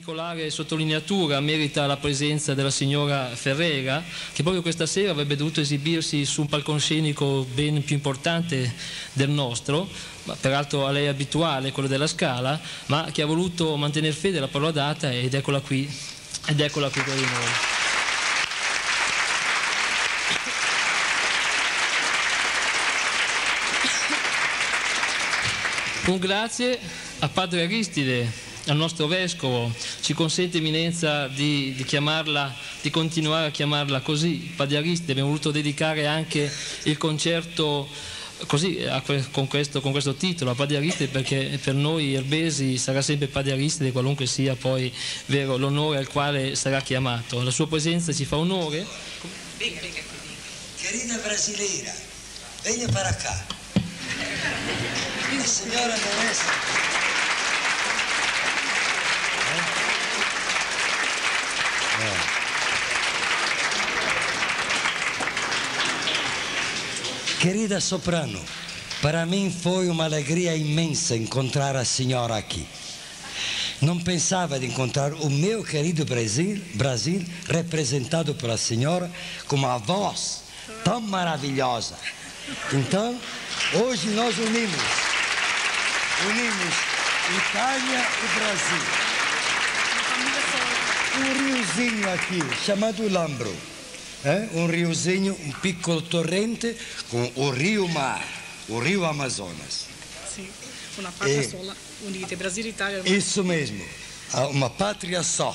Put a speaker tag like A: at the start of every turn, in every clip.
A: particolare sottolineatura merita la presenza della signora Ferrera, che proprio questa sera avrebbe dovuto esibirsi su un palcoscenico ben più importante del nostro, peraltro a lei abituale, quello della Scala, ma che ha voluto mantenere fede alla parola data ed eccola qui, ed eccola qui per noi. Un grazie a Padre Aristide, al nostro Vescovo, ci consente Eminenza di, di, chiamarla, di continuare a chiamarla così, Padre Aristide, abbiamo voluto dedicare anche il concerto così, con, questo, con, questo, titolo, a Padre Aristide, perché per noi erbesi sarà sempre Padre Aristide, qualunque sia poi vero, l'onore al quale sarà chiamato. La sua presenza ci fa onore.
B: Querida brasileira, venha para cá. La signora Teresa. Querida soprano, para mim foi uma alegria imensa encontrar a senhora aqui. Não pensava de encontrar o meu querido Brasil, Brasil representado pela senhora com uma voz tão maravilhosa. Então, hoje nós unimos, unimos Itália e Brasil. Um riozinho aqui chamado Lambro eh? un riozinho, un piccolo torrente con un rio Mar, un rio Amazonas.
C: Sì, una patria e sola, unite, Brasile e Itália.
B: Isso mesmo, uma pátria só,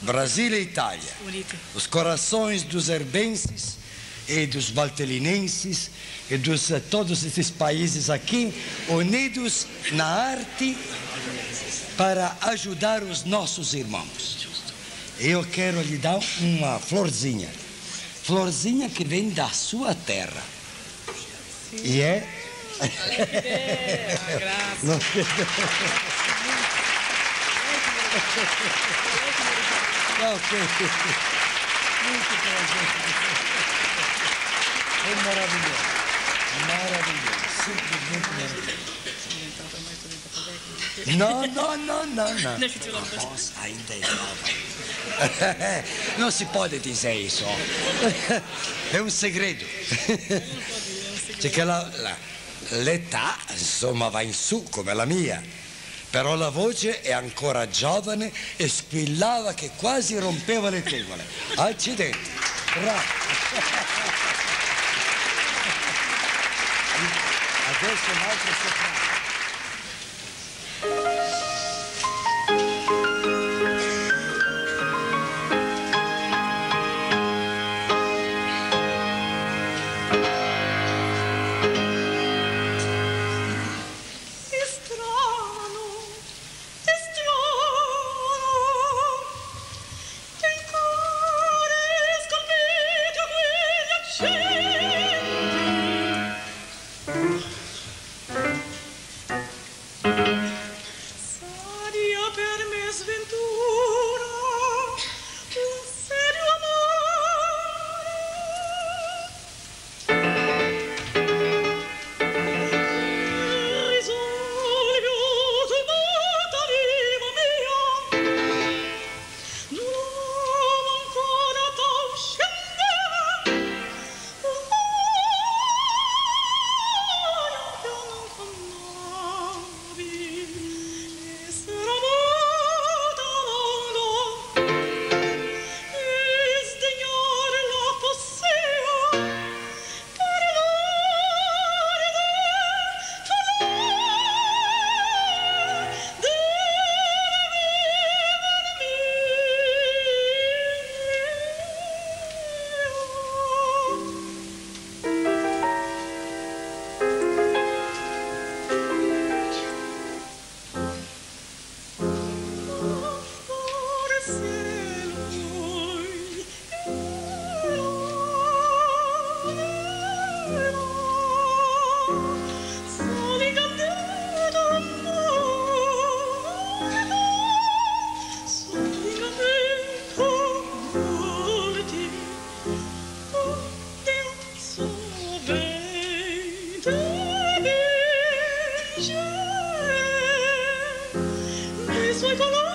B: Brasil e Itália.
C: Unite.
B: Os corações dos herbenses e dos valtelinenses e dos eh, todos esses países aqui unidos na arte para ajudar os nossos irmãos. Eu quero lhe dar uma florzinha florzinha que vem da sua terra. Sim. E é.
C: Não...
B: ok. Muito prazer. É maravilhoso. Maravilhoso. Simplesmente maravilhoso. Não, não, não, não, não. A voz ainda é nova. Não se pode dizer isso. É um segredo. Perché la, la, l'età, insomma, va in su come la mia. Però la voce è ancora giovane e squillava che quasi rompeva le tegole. Accidenti. Bravo. Adesso un altro soprano. isso vai?